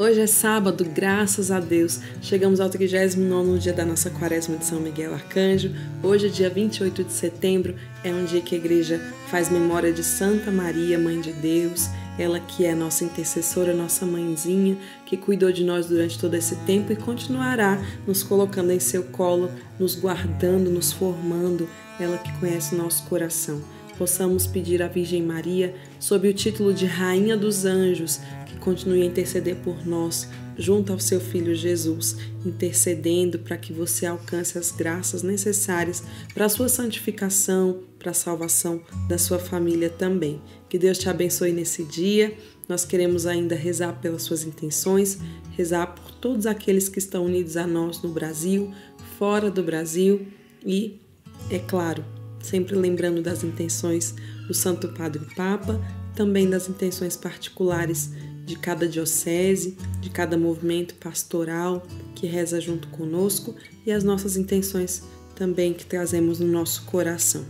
Hoje é sábado, graças a Deus. Chegamos ao 39 dia da nossa quaresma de São Miguel Arcanjo. Hoje, é dia 28 de setembro, é um dia que a igreja faz memória de Santa Maria, Mãe de Deus. Ela que é nossa intercessora, nossa mãezinha, que cuidou de nós durante todo esse tempo e continuará nos colocando em seu colo, nos guardando, nos formando. Ela que conhece o nosso coração possamos pedir à Virgem Maria, sob o título de Rainha dos Anjos, continue a interceder por nós, junto ao seu Filho Jesus, intercedendo para que você alcance as graças necessárias para a sua santificação, para a salvação da sua família também. Que Deus te abençoe nesse dia. Nós queremos ainda rezar pelas suas intenções, rezar por todos aqueles que estão unidos a nós no Brasil, fora do Brasil e, é claro, sempre lembrando das intenções do Santo Padre Papa, também das intenções particulares de cada diocese, de cada movimento pastoral que reza junto conosco e as nossas intenções também que trazemos no nosso coração.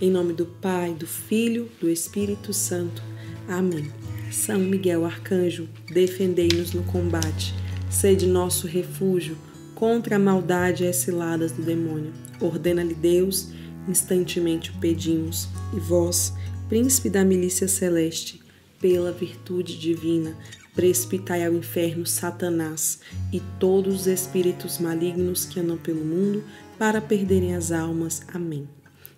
Em nome do Pai, do Filho, do Espírito Santo. Amém. São Miguel Arcanjo, defendei-nos no combate. Sede nosso refúgio contra a maldade e as ciladas do demônio. Ordena-lhe Deus instantemente o pedimos, e vós, príncipe da milícia celeste, pela virtude divina, precipitai ao inferno Satanás e todos os espíritos malignos que andam pelo mundo para perderem as almas. Amém.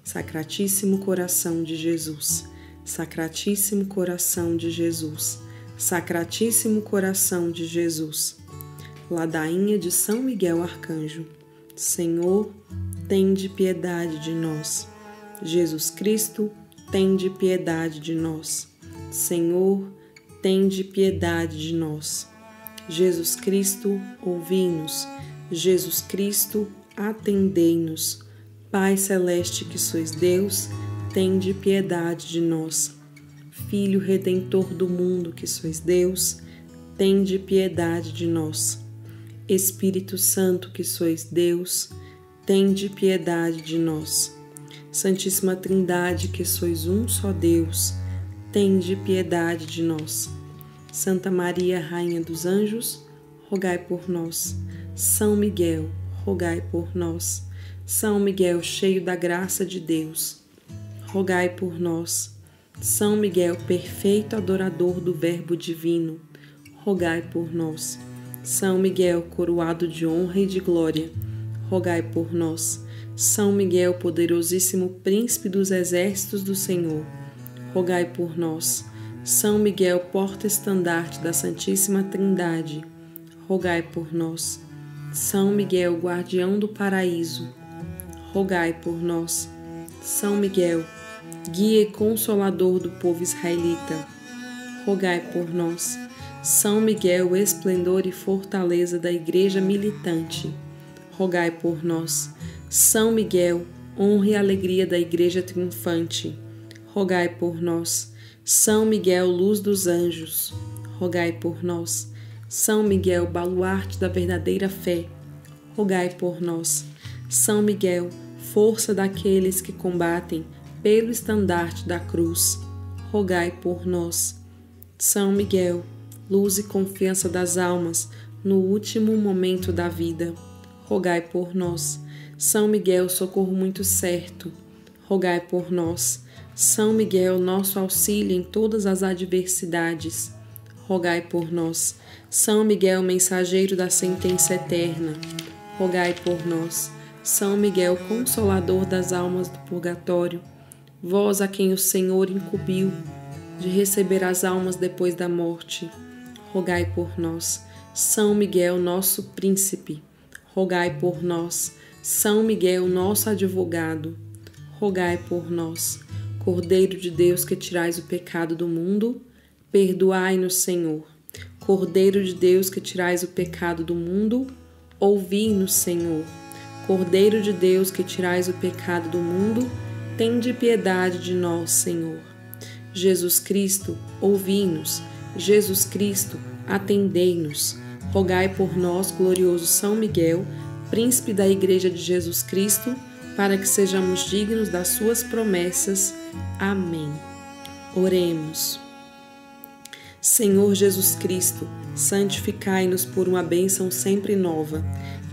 Sacratíssimo coração de Jesus, Sacratíssimo coração de Jesus, Sacratíssimo coração de Jesus. Ladainha de São Miguel Arcanjo. Senhor, tende piedade de nós. Jesus Cristo, tende piedade de nós. Senhor, tende piedade de nós. Jesus Cristo, ouvi-nos. Jesus Cristo, atendei-nos. Pai celeste que sois Deus, tende piedade de nós. Filho redentor do mundo que sois Deus, tende piedade de nós. Espírito Santo que sois Deus, tende piedade de nós. Santíssima Trindade, que sois um só Deus, tende piedade de nós. Santa Maria, Rainha dos Anjos, rogai por nós. São Miguel, rogai por nós. São Miguel, cheio da graça de Deus, rogai por nós. São Miguel, perfeito adorador do Verbo divino, rogai por nós. São Miguel, coroado de honra e de glória, rogai por nós. São Miguel, poderosíssimo príncipe dos exércitos do Senhor, rogai por nós. São Miguel, porta-estandarte da Santíssima Trindade, rogai por nós. São Miguel, guardião do paraíso, rogai por nós. São Miguel, guia e consolador do povo israelita, rogai por nós. São Miguel, esplendor e fortaleza da Igreja militante, rogai por nós. São Miguel, honra e alegria da Igreja triunfante, rogai por nós. São Miguel, luz dos anjos, rogai por nós. São Miguel, baluarte da verdadeira fé, rogai por nós. São Miguel, força daqueles que combatem pelo estandarte da cruz, rogai por nós. São Miguel, luz e confiança das almas no último momento da vida rogai por nós. São Miguel, socorro muito certo, rogai por nós. São Miguel, nosso auxílio em todas as adversidades, rogai por nós. São Miguel, mensageiro da sentença eterna, rogai por nós. São Miguel, consolador das almas do purgatório, vós a quem o Senhor incumbiu de receber as almas depois da morte, rogai por nós. São Miguel, nosso príncipe, rogai por nós. São Miguel, nosso advogado, rogai por nós. Cordeiro de Deus que tirais o pecado do mundo, perdoai-nos, Senhor. Cordeiro de Deus que tirais o pecado do mundo, ouvi-nos, Senhor. Cordeiro de Deus que tirais o pecado do mundo, tende piedade de nós, Senhor. Jesus Cristo, ouvi-nos. Jesus Cristo, atendei-nos rogai por nós, glorioso São Miguel, príncipe da Igreja de Jesus Cristo, para que sejamos dignos das suas promessas. Amém. Oremos. Senhor Jesus Cristo, santificai-nos por uma bênção sempre nova.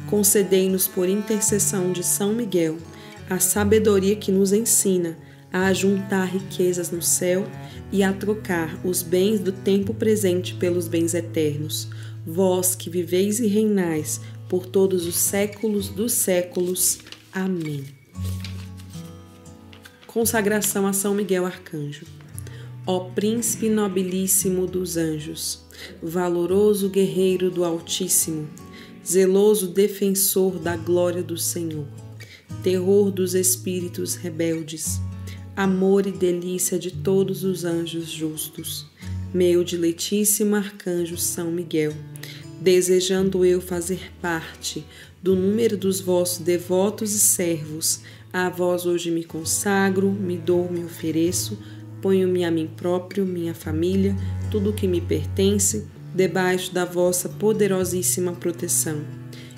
Concedei-nos por intercessão de São Miguel a sabedoria que nos ensina a ajuntar riquezas no céu e a trocar os bens do tempo presente pelos bens eternos. Vós que viveis e reinais por todos os séculos dos séculos. Amém. Consagração a São Miguel Arcanjo. Ó príncipe nobilíssimo dos anjos, valoroso guerreiro do Altíssimo, zeloso defensor da glória do Senhor, terror dos espíritos rebeldes, amor e delícia de todos os anjos justos, meu diletíssimo arcanjo São Miguel, desejando eu fazer parte do número dos vossos devotos e servos, a vós hoje me consagro, me dou, me ofereço, Ponho-me a mim próprio, minha família, tudo o que me pertence, debaixo da vossa poderosíssima proteção.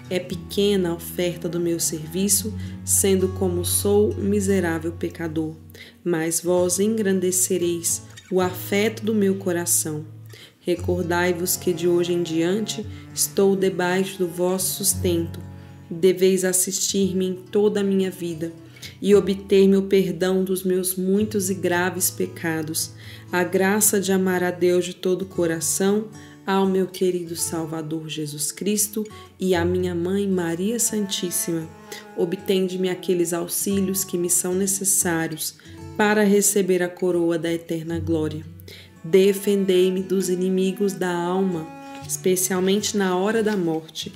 É pequena a oferta do meu serviço, sendo como sou um miserável pecador, mas vós engrandecereis o afeto do meu coração. Recordai-vos que de hoje em diante estou debaixo do vosso sustento. Deveis assistir-me em toda a minha vida e obter-me o perdão dos meus muitos e graves pecados, a graça de amar a Deus de todo o coração, ao meu querido Salvador Jesus Cristo e à minha mãe Maria Santíssima. Obtende-me aqueles auxílios que me são necessários para receber a coroa da eterna glória. Defendei-me dos inimigos da alma, especialmente na hora da morte.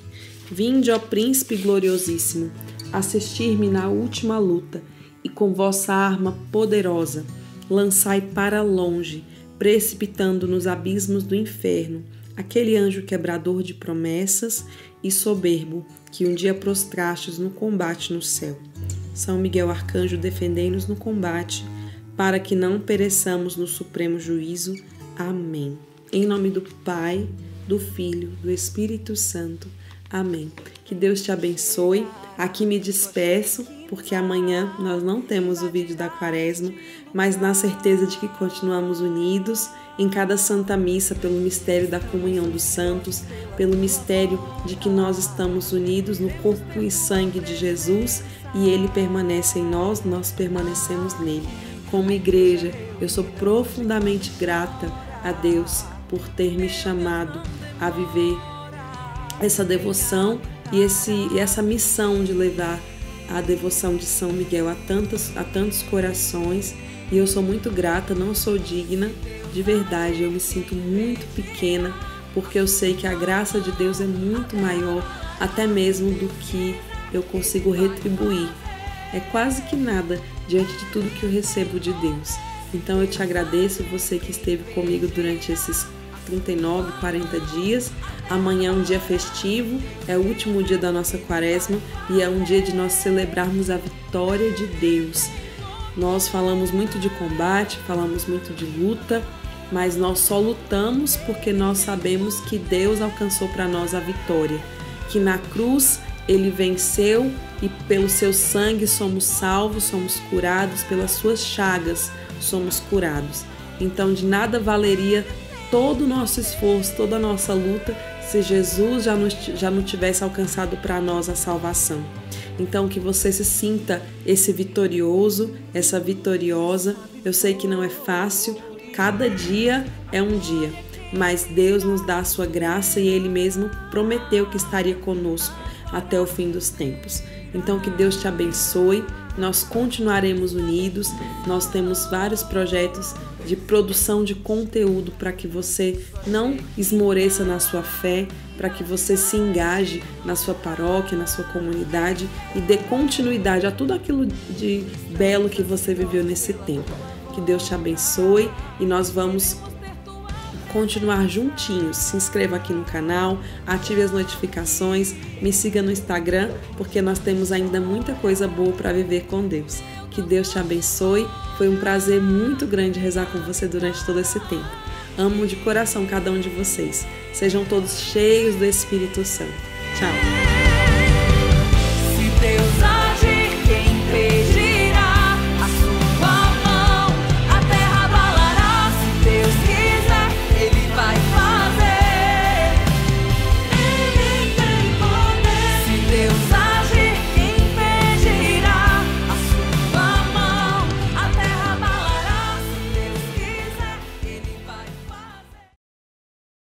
Vinde, ó Príncipe gloriosíssimo, assistir-me na última luta, e com vossa arma poderosa lançai para longe, precipitando nos abismos do inferno, aquele anjo quebrador de promessas e soberbo que um dia prostrastes no combate no céu. São Miguel Arcanjo, defendei-nos no combate, para que não pereçamos no supremo juízo. Amém. Em nome do Pai, do Filho, do Espírito Santo. Amém. Que Deus te abençoe. Aqui me despeço, porque amanhã nós não temos o vídeo da Quaresma, mas na certeza de que continuamos unidos em cada Santa Missa pelo mistério da comunhão dos santos, pelo mistério de que nós estamos unidos no corpo e sangue de Jesus e ele permanece em nós, nós permanecemos nele. Como igreja, eu sou profundamente grata a Deus por ter me chamado a viver essa devoção e, esse, essa missão de levar a devoção de São Miguel a, tantos, a tantos corações. E eu sou muito grata, não sou digna, de verdade, eu me sinto muito pequena, porque eu sei que a graça de Deus é muito maior, até mesmo do que eu consigo retribuir. É quase que nada diante de tudo que eu recebo de Deus. Então eu te agradeço, você que esteve comigo durante esses 39, 40 dias. Amanhã é um dia festivo, é o último dia da nossa quaresma e é um dia de nós celebrarmos a vitória de Deus. Nós falamos muito de combate, falamos muito de luta, mas nós só lutamos porque nós sabemos que Deus alcançou para nós a vitória, que na cruz ele venceu e pelo seu sangue somos salvos, somos curados, pelas suas chagas somos curados. Então de nada valeria todo o nosso esforço, toda a nossa luta, se Jesus já, nos, já não tivesse alcançado para nós a salvação. Então, que você se sinta esse vitorioso, essa vitoriosa. Eu sei que não é fácil, cada dia é um dia, mas Deus nos dá a sua graça e Ele mesmo prometeu que estaria conosco até o fim dos tempos. Então, que Deus te abençoe. Nós continuaremos unidos. Nós temos vários projetos de produção de conteúdo para que você não esmoreça na sua fé, para que você se engaje na sua paróquia, na sua comunidade e dê continuidade a tudo aquilo de belo que você viveu nesse tempo. Que Deus te abençoe e nós vamos continuar juntinhos. Se inscreva aqui no canal, ative as notificações, me siga no Instagram, porque nós temos ainda muita coisa boa para viver com Deus. Que Deus te abençoe. Foi um prazer muito grande rezar com você durante todo esse tempo. Amo de coração cada um de vocês. Sejam todos cheios do Espírito Santo. Tchau.